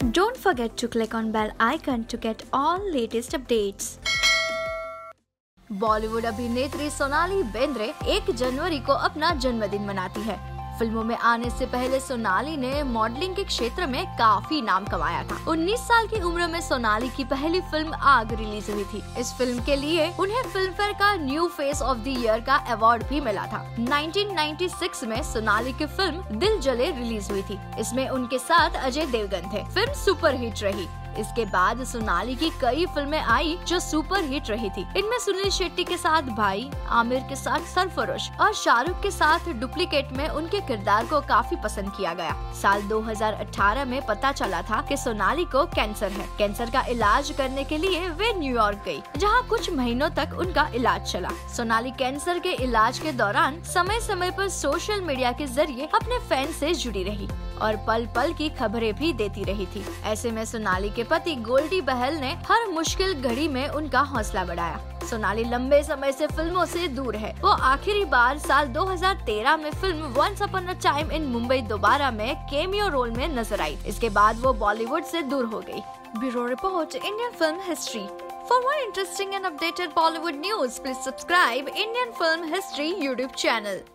Don't forget to click on bell icon to get all latest updates. Bollywood अभिनेत्री सोनाली बेंद्रे 1 जनवरी को अपना जन्मदिन मनाती है फ़िल्मों में आने से पहले सोनाली ने मॉडलिंग के क्षेत्र में काफ़ी नाम कमाया था। 19 साल की उम्र में सोनाली की पहली फ़िल्म आग रिलीज़ हुई थी। इस फ़िल्म के लिए उन्हें फ़िल्म फेयर का new face of the year का अवार्ड भी मिला था। 1996 में सोनाली की फ़िल्म दिल जले रिलीज़ हुई थी। इसमें उनके साथ अजय देवगन थे। फ़िल्म सुपर हिट रही। इसके बाद सोनाली की कई फ़िल्में आई जो सुपर हिट रही थी। इनमें सुनील शेट्टी के साथ भाई, आमिर के साथ सरफरोश और शाहरुख के साथ डुप्लीकेट में उनके किरदार को काफ़ी पसंद किया गया। साल 2018 में पता चला था कि सोनाली को कैंसर है। कैंसर का इलाज करने के लिए वे न्यूयॉर्क गई जहाँ कुछ महीनों तक उनका इलाज चला। सोनाली कैंसर के इलाज के दौरान समय समय पर सोशल मीडिया के ज़रिए अपने फ़ैन से जुड़ी रही। और पल पल की खबरें भी देती रही थी। ऐसे में सोनाली के पति गोल्डी बहल ने हर मुश्किल घड़ी में उनका हौसला बढ़ाया। सोनाली लंबे समय से फ़िल्मों से दूर है। वो आखिरी बार साल 2013 में film once upon a time in Mumbai दोबारा में केमियो रोल में नज़र आई। इसके बाद वो बॉलीवुड से दूर हो गई। Bureau report Indian film history. For more interesting and updated Bollywood news, please subscribe Indian Film History YouTube channel.